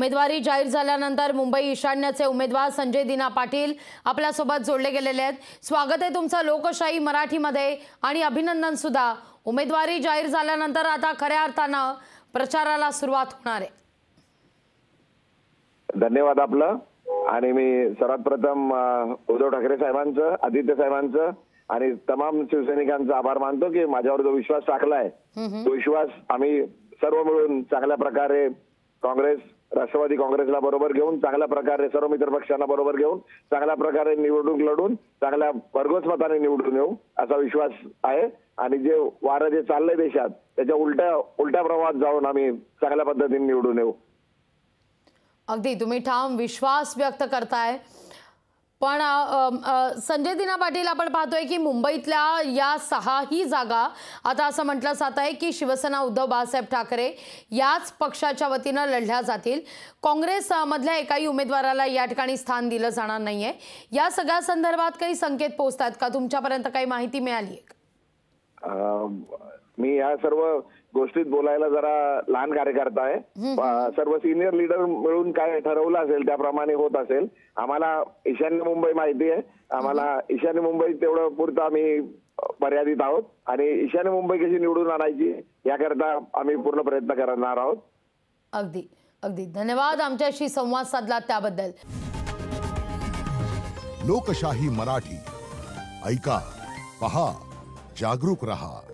उमेदवारी जाहीर झाल्यानंतर मुंबई ईशान्यचे उमेदवार संजय दिना पाटील आपल्यासोबत जोडले गेलेले आहेत. स्वागत आहे तुमचं लोकशाही मराठीमध्ये आणि अभिनंदन सुद्धा. उमेदवारी जाहीर झाल्यानंतर आता खऱ्या अर्थानं प्रचाराला सुरुवात होणार आहे. धन्यवाद आपलं. आणि मी सर्वात प्रथम उद्धव ठाकरे साहेबांचं आदित्य साहेबांचं आणि तमाम शिवसैनिकांचा आभार मानतो की माझ्यावर जो विश्वास टाकलाय तो विश्वास आम्ही सर्व मिळून चांगल्या प्रकारे काँग्रेस राष्ट्रवादी काँग्रेसला बरोबर घेऊन चांगल्या प्रकारे सर्व मित्र पक्षांना बरोबर घेऊन चांगल्या प्रकारे निवडणूक लढून चांगल्या भरघोस मताने निवडून येऊ असा विश्वास आहे. आणि जे वारं जे चाललंय देशात त्याच्या उलट्या उलट्या प्रवाहात जाऊन आम्ही चांगल्या पद्धतीने निवडून येऊ. अगदी तुम्ही ठाम विश्वास व्यक्त करताय. पण संजय दिना पाटील आपण पाहतोय की मुंबईतल्या या सहाही जागा आता असं म्हटलं जात आहे की शिवसेना उद्धव बाळासाहेब ठाकरे याच पक्षाच्या वतीनं लढल्या जातील. काँग्रेसमधल्या एकाही उमेदवाराला या ठिकाणी स्थान दिलं जाणार नाहीये. या सगळ्या संदर्भात काही संकेत पोहोचतात का? तुमच्यापर्यंत काही माहिती मिळाली आहे मी या सर्व गोष्टीत बोलायला जरा लहान कार्यकर्ता आहे. सर्व सिनियर लीडर मिळून काय ठरवलं असेल त्याप्रमाणे होत असेल. आम्हाला ईशान्य मुंबई माहिती आहे. आम्हाला ईशान्य मुंबई तेवढं पुरतं आम्ही मर्यादित आहोत. आणि ईशान्य मुंबई कशी निवडून आणायची याकरता आम्ही पूर्ण प्रयत्न करणार आहोत. अगदी अगदी. धन्यवाद आमच्याशी संवाद साधला त्याबद्दल. लोकशाही मराठी. ऐका पहा जागरूक रहा.